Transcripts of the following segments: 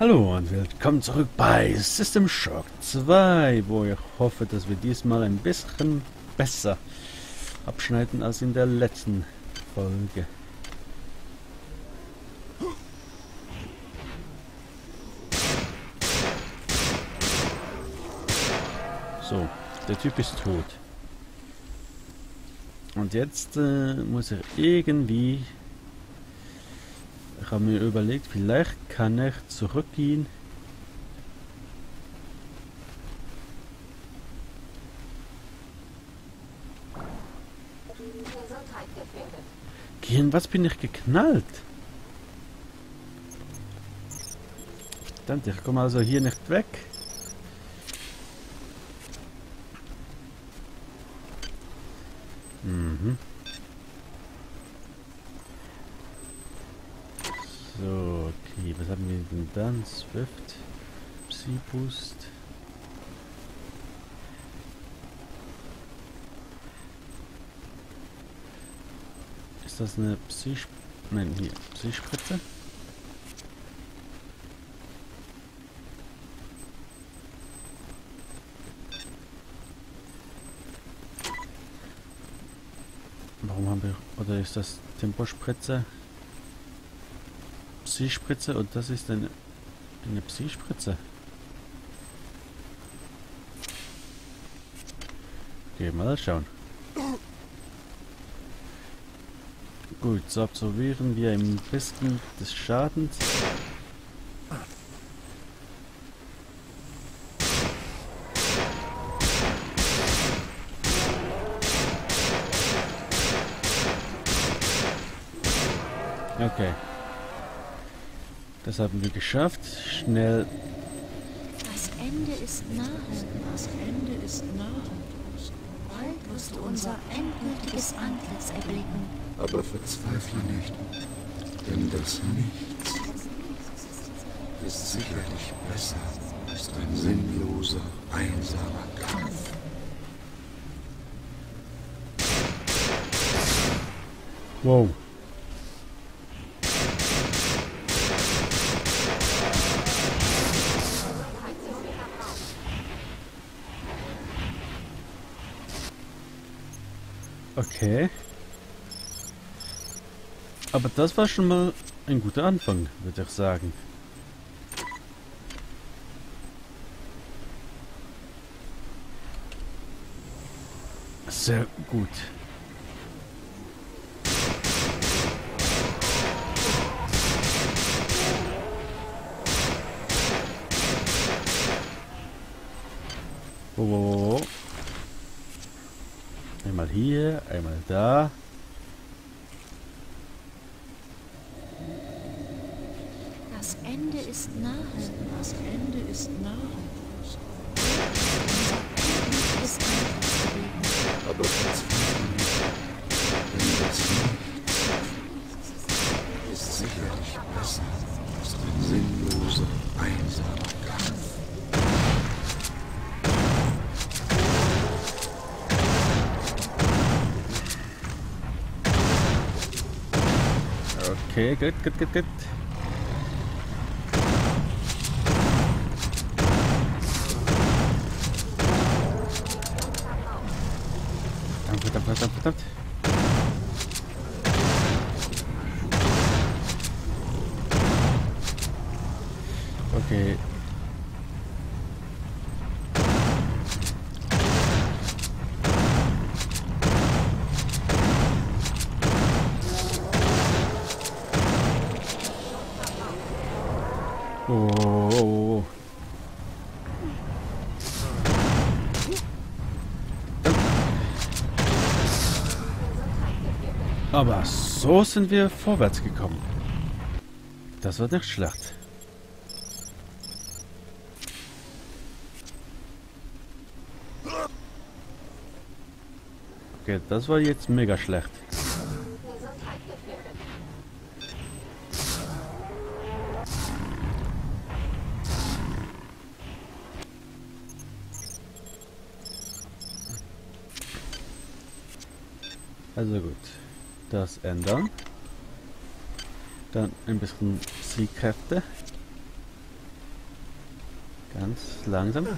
Hallo und willkommen zurück bei System Shock 2, wo ich hoffe, dass wir diesmal ein bisschen besser abschneiden als in der letzten Folge. So, der Typ ist tot. Und jetzt äh, muss er irgendwie ich habe mir überlegt, vielleicht kann ich zurückgehen. Gehen, was bin ich geknallt? Verdammt, ich komme also hier nicht weg. Mhm. So, okay, was haben wir Swift, Psy Boost. Ist das eine Psy... Nein, hier, Psy-Spritze? Warum haben wir... Oder ist das Tempospritze? Psy-Spritze und das ist eine, eine Psy-Spritze. Okay, mal schauen. Gut, so absorbieren wir ein bisschen des Schadens. Okay. Das haben wir geschafft. Schnell. Das Ende ist nahe. Das Ende ist nahe. Bald wirst du unser endgültiges Antlitz erblicken. Aber verzweifle nicht, denn das Nichts ist sicherlich besser als ein sinnloser, einsamer Kampf. Wow. Okay. Aber das war schon mal ein guter Anfang, würde ich sagen. Sehr gut. Wo, wo, wo, wo. Einmal hier, einmal da. Das Ende ist nahe. Das Ende ist nahe. Okay, gut, gut, gut, gut. Verdammt, verdammt, verdammt, verdammt. Okay. Oh, oh, oh, oh. Aber so sind wir vorwärts gekommen. Das wird nicht schlecht. Okay, das war jetzt mega schlecht. Also gut. Das ändern. Dann ein bisschen Siegkräfte. Ganz langsam.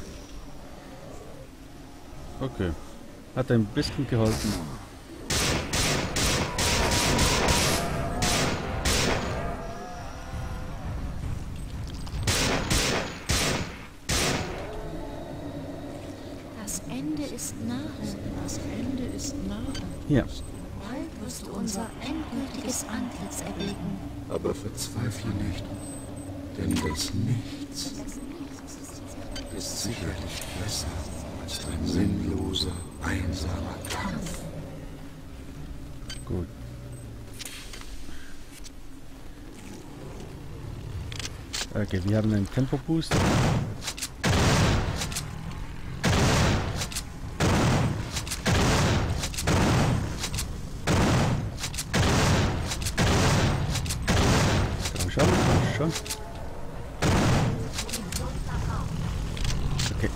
Okay. Hat ein bisschen geholfen. Das Ende ist nahe. Das Ende ist nahe. Hier. Wirst du unser endgültiges Antlitz erblicken. Aber verzweifle nicht, denn das Nichts ist sicherlich besser als ein sinnloser, einsamer Kampf. Gut. Okay, wir haben einen Tempo-Boost. Komm schon, komm schon. Okay.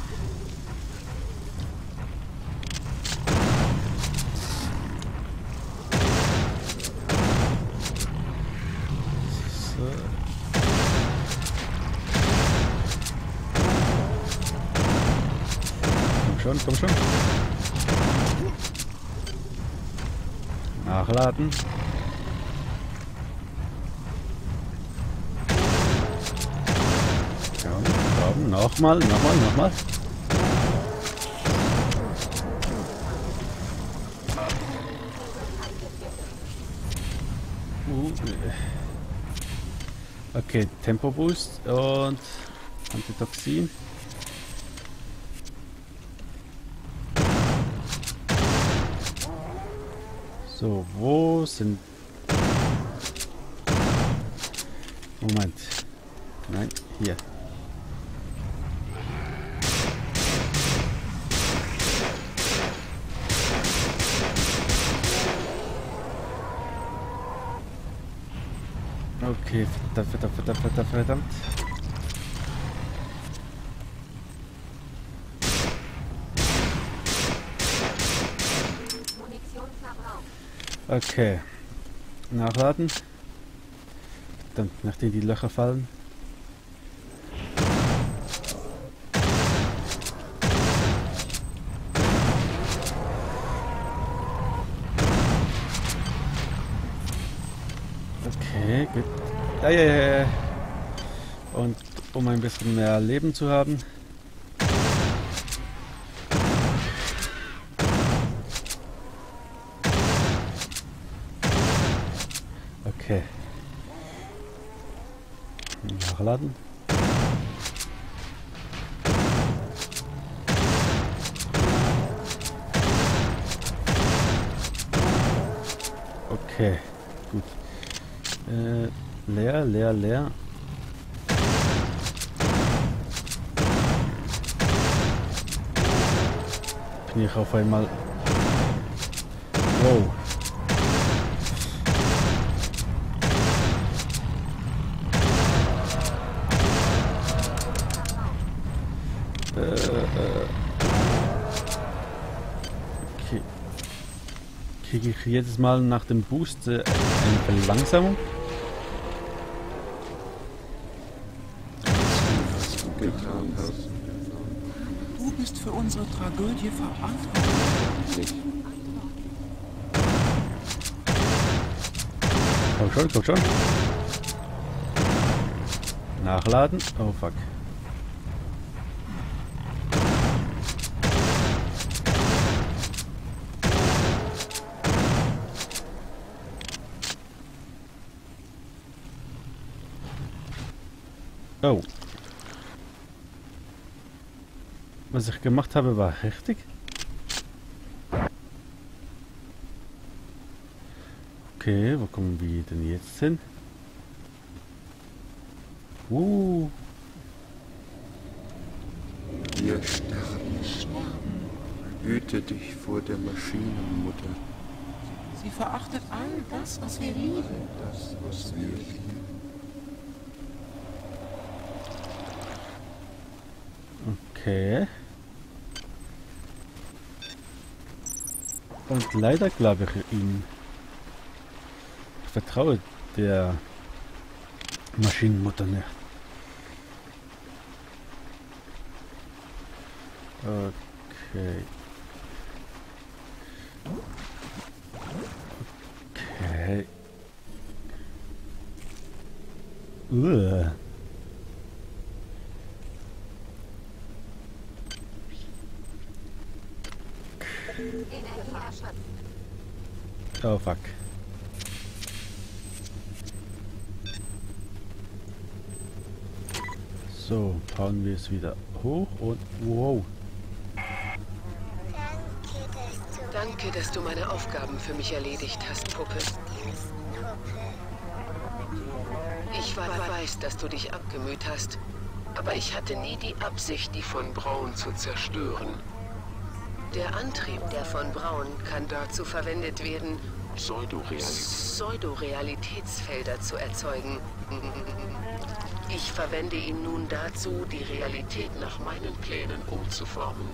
So. Komm schon, komm schon. Nachladen. Komm, komm, nochmal, nochmal, nochmal. Uh, äh. Okay, Tempo Boost und Antitoxin. So, wo sind... Moment. Nein, hier. Okay, verdammt, verdammt, verdammt, verdammt, Okay. Nachladen. Dann, nachdem die Löcher fallen. Okay, gut. Ja, ja, ja. Und um ein bisschen mehr Leben zu haben. Okay. Nachladen. Okay, gut. Äh, leer, leer, leer. Bin ich auf einmal. Wow. Jedes Mal nach dem Boost äh, eine Verlangsamung? Du bist für unsere Tragödie verantwortlich. Komm schon, komm schon. Nachladen. Oh fuck. Oh. Was ich gemacht habe, war richtig. Okay, wo kommen wir denn jetzt hin? Uh, wir sterben. Hüte dich vor der Maschinenmutter, Sie verachtet all das, was wir lieben. das, was wir lieben. Okay. Und leider glaube ich ihm. Ich vertraue der Maschinenmutter nicht. Okay. Okay. Uah. Oh fuck. So, bauen wir es wieder hoch und wow. Danke, dass du meine Aufgaben für mich erledigt hast, Puppe. Ich weiß, dass du dich abgemüht hast, aber ich hatte nie die Absicht, die von Braun zu zerstören. Der Antrieb der von Braun kann dazu verwendet werden, Pseudorealität. Pseudorealitätsfelder zu erzeugen. Ich verwende ihn nun dazu, die Realität nach meinen Plänen umzuformen.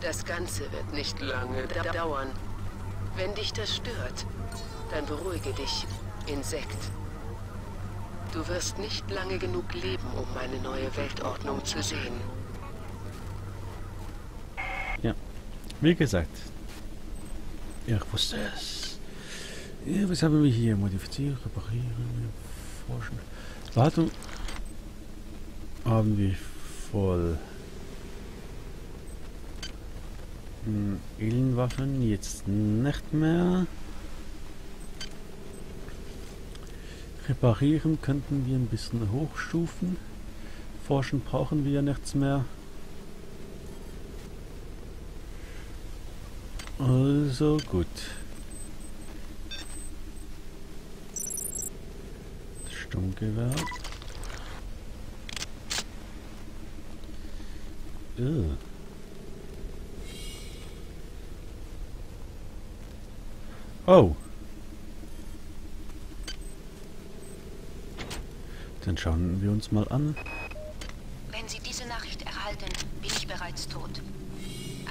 Das Ganze wird nicht lange da- dauern. Wenn dich das stört, dann beruhige dich, Insekt. Du wirst nicht lange genug leben, um meine neue Weltordnung zu sehen. Ja, wie gesagt. Ja, ich wusste es. Ja, was haben wir hier? Modifizieren, reparieren, forschen. Wartung haben wir voll. Hm, Elenwaffen jetzt nicht mehr. Reparieren könnten wir ein bisschen hochstufen. Forschen brauchen wir nichts mehr. Also gut. Sturmgewehr. Ugh. Oh. Dann schauen wir uns mal an. Wenn Sie diese Nachricht erhalten, bin ich bereits tot.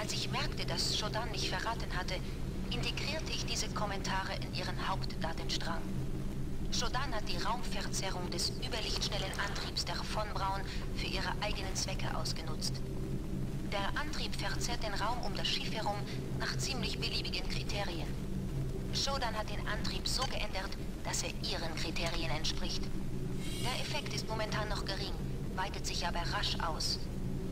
Als ich merkte, dass Shodan mich verraten hatte, integrierte ich diese Kommentare in ihren Hauptdatenstrang. Shodan hat die Raumverzerrung des überlichtschnellen Antriebs der von Braun für ihre eigenen Zwecke ausgenutzt. Der Antrieb verzerrt den Raum um das Schiff herum nach ziemlich beliebigen Kriterien. Shodan hat den Antrieb so geändert, dass er ihren Kriterien entspricht. Der Effekt ist momentan noch gering, weitet sich aber rasch aus.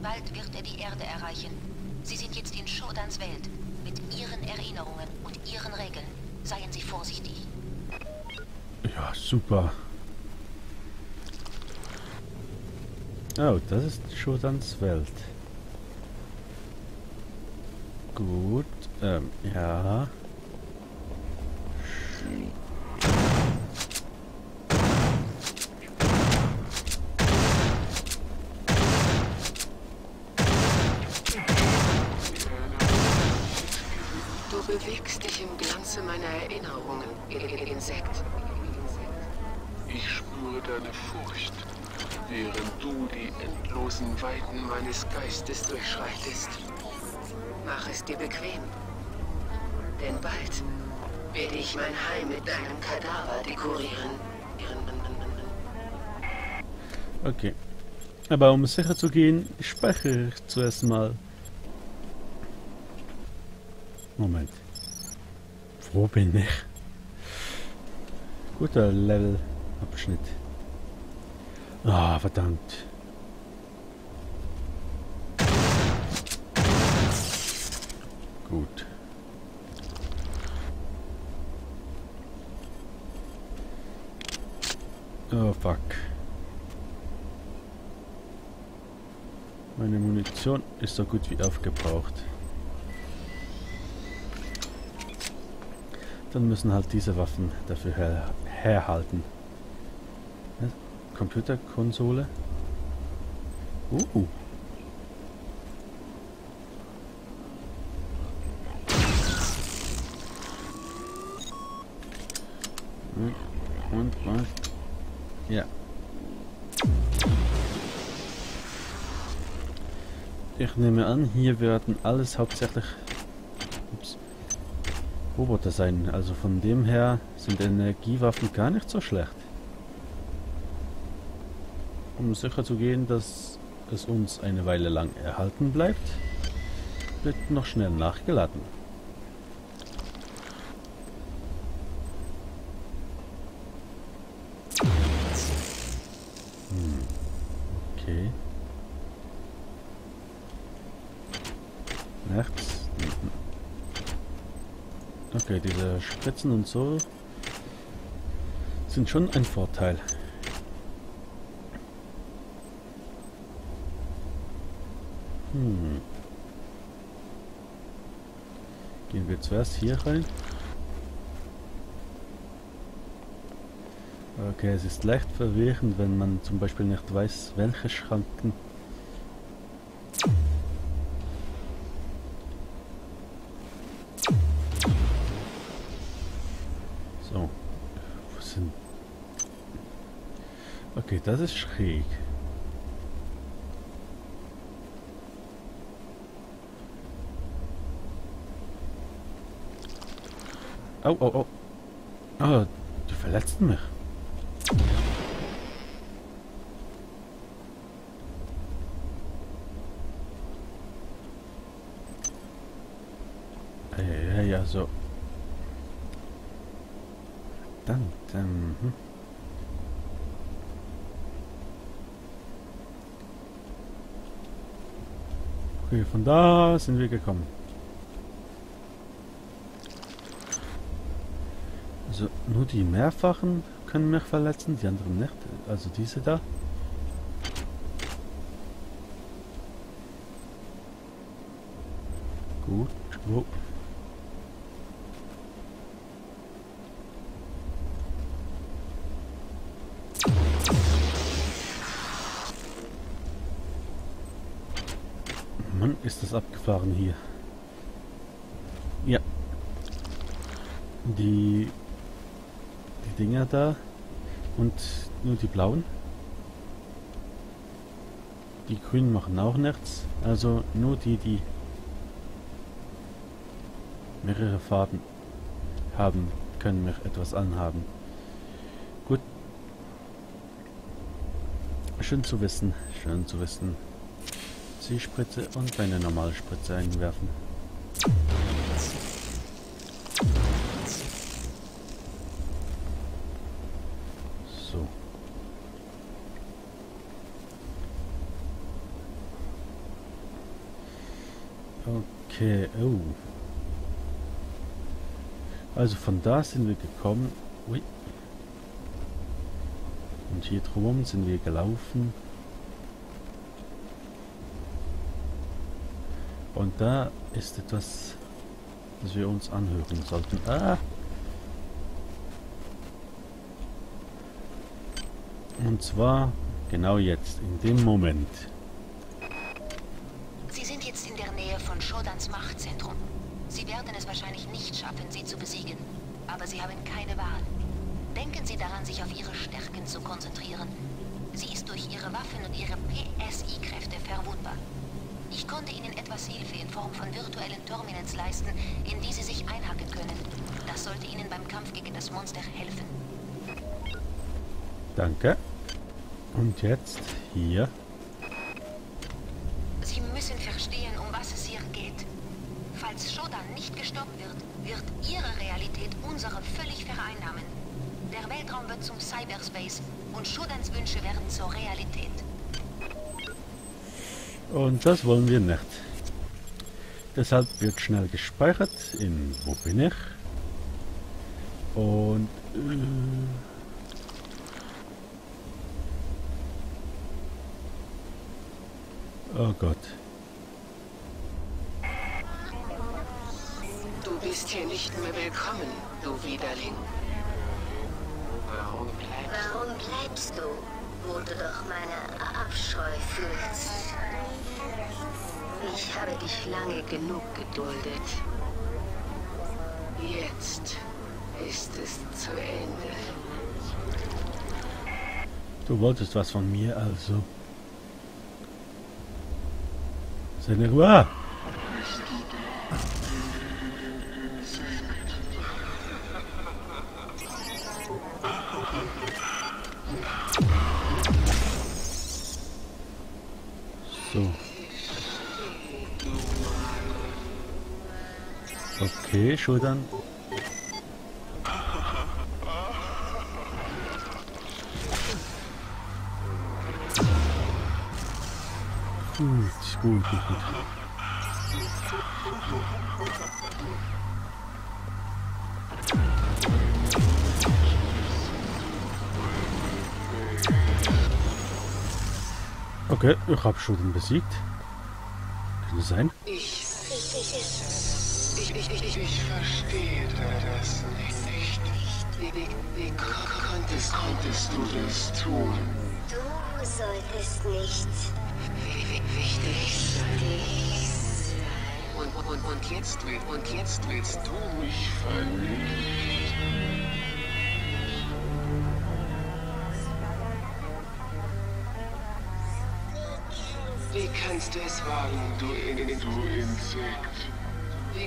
Bald wird er die Erde erreichen. Sie sind jetzt in Shodans Welt, mit ihren Erinnerungen und ihren Regeln. Seien Sie vorsichtig. Ja, super. Oh, das ist Shodans Welt. Gut, ähm, ja. Du bewegst dich im Glanze meiner Erinnerungen, I- I- Insekt. Ich spüre deine Furcht, während du die Endlosen Weiten meines Geistes durchschreitest. Mach es dir bequem. Denn bald werde ich mein Heim mit deinem Kadaver dekorieren. Okay. Aber um sicher zu gehen, speichere ich zuerst mal. Moment. Wo bin ich? Guter Levelabschnitt. Ah, verdammt. Gut. Oh, fuck. Meine Munition ist so gut wie aufgebraucht. Dann müssen halt diese Waffen dafür her herhalten. Computerkonsole. Uh. Und, und was? Ja. Ich nehme an, hier werden alles hauptsächlich ups, Roboter sein. Also von dem her sind Energiewaffen gar nicht so schlecht. Um sicher zu gehen, dass es uns eine Weile lang erhalten bleibt, wird noch schnell nachgeladen. Hm, okay. Rechts. Mhm. Okay, diese Spritzen und so sind schon ein Vorteil. Hm. Gehen wir zuerst hier rein. Okay, es ist leicht verwirrend, wenn man zum Beispiel nicht weiß, welche Schranken Okay, das ist schräg. Au, au, au. Ah, du verletzt mich. Ja, ja, so. Verdammt. Ähm, hm. Okay, von da sind wir gekommen. Also nur die mehrfachen können mich verletzen, die anderen nicht. Also diese da. Gut. Oh. Abgefahren hier. Ja. Die die Dinger da und nur die blauen. Die grünen machen auch nichts. Also nur die, die mehrere Farben haben, können mir etwas anhaben. Gut. Schön zu wissen, schön zu wissen. Zielspritze und eine normale Spritze einwerfen. So. Okay, oh. Also von da sind wir gekommen. Ui. Und hier drum sind wir gelaufen. Und da ist etwas, das wir uns anhören sollten. Ah! Und zwar genau jetzt, in dem Moment. Sie sind jetzt in der Nähe von Shodans Machtzentrum. Sie werden es wahrscheinlich nicht schaffen, sie zu besiegen. Aber Sie haben keine Wahl. Denken Sie daran, sich auf Ihre Stärken zu konzentrieren. Sie ist durch Ihre Waffen und Ihre PSI-Kräfte verwundbar. Ich konnte Ihnen etwas Hilfe in Form von virtuellen Terminals leisten, in die Sie sich einhacken können. Das sollte Ihnen beim Kampf gegen das Monster helfen. Danke. Und jetzt hier. Sie müssen verstehen, um was es hier geht. Falls Shodan nicht gestoppt wird, wird Ihre Realität unsere völlig vereinnahmen. Der Weltraum wird zum Cyberspace und Shodans Wünsche werden zur Realität. Und das wollen wir nicht. Deshalb wird schnell gespeichert in Wo bin ich? Und äh, Oh Gott. Du bist hier nicht mehr willkommen, du Widerling. Warum bleibst Warum bleibst du, wo du doch meine Abscheu fühlst? Ich habe dich lange genug geduldet. Jetzt ist es zu Ende. Du wolltest was von mir, also. Seine Ruhe. Okay, Schultern. Gut, gut, gut, gut. Okay, ich habe Schultern besiegt. Könnte sein. Ich. Ich, ich, ich, ich verstehe das nicht. Wie, wie, wie ko- konntest, konntest du das tun? Du solltest nicht wichtig sein. Und, und, und, jetzt, und jetzt willst du mich verlieren. Wie kannst du es wagen, du, du Insekt?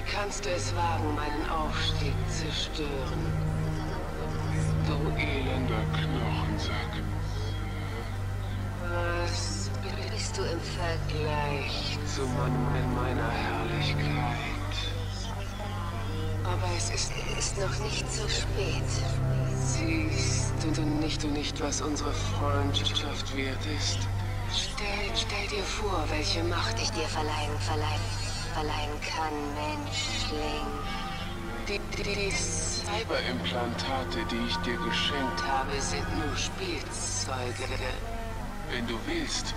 Wie kannst du es wagen, meinen Aufstieg zu stören? Du elender Knochensack. Was bist du im Vergleich zu man- meiner Herrlichkeit? Aber es ist, ist noch nicht zu spät. Siehst du nicht, du nicht, was unsere Freundschaft wert ist? Stell, stell dir vor, welche Macht ich ich dir verleihen, verleihen, verleihen kann, Menschling. Die, die, die Cyberimplantate, die ich dir geschenkt habe, sind nur Spielzeuge. Wenn du willst,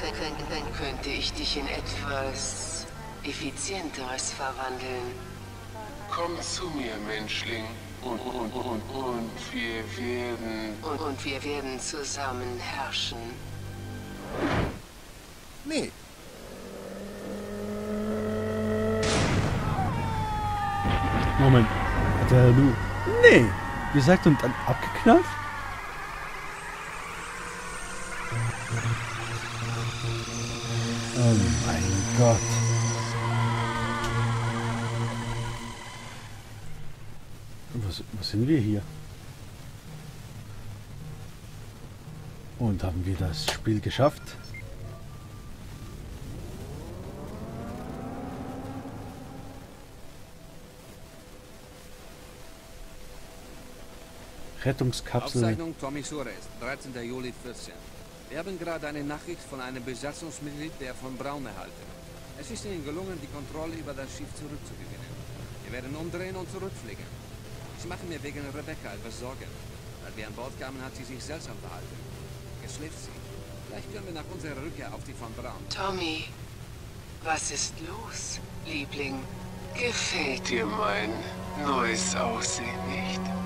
können, könnte ich dich in etwas Effizienteres verwandeln. Komm zu mir, Menschling, und, und, und, und wir werden... Und, und wir werden zusammen herrschen. Nee, Moment. Hat der Lu Nee! gesagt und dann abgeknallt? Oh mein Gott. Was, was sind wir hier? Und haben wir das Spiel geschafft? Rettungskapsel. Aufzeichnung Tommy Suarez, 13. Juli 14. Wir haben gerade eine Nachricht von einem Besatzungsmitglied der von Braun erhalten. Es ist ihnen gelungen, die Kontrolle über das Schiff zurückzugewinnen. Wir werden umdrehen und zurückfliegen. Ich mache mir wegen Rebecca etwas Sorgen. Als wir an Bord kamen, hat sie sich seltsam verhalten. Jetzt schläft sie. Vielleicht können wir nach unserer Rückkehr auf die von Braun. Tommy, was ist los, Liebling? Gefällt dir mein neues Aussehen nicht?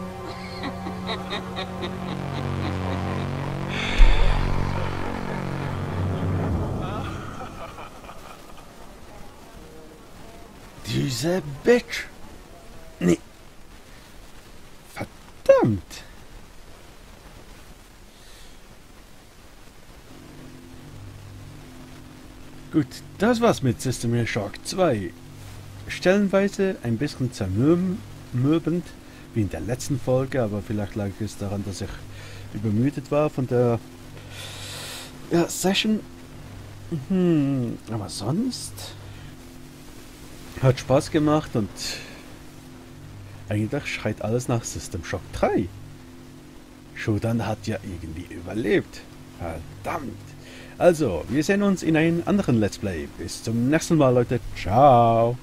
Diese Bitch. Nee. Verdammt. Gut, das war's mit System Shock 2. Stellenweise ein bisschen zermürbend, wie in der letzten Folge, aber vielleicht lag es daran, dass ich übermüdet war von der ja, Session. Hm, aber sonst hat Spaß gemacht und eigentlich schreit alles nach System Shock 3. Shodan hat ja irgendwie überlebt. Verdammt. Also, wir sehen uns in einem anderen Let's Play. Bis zum nächsten Mal, Leute. Ciao.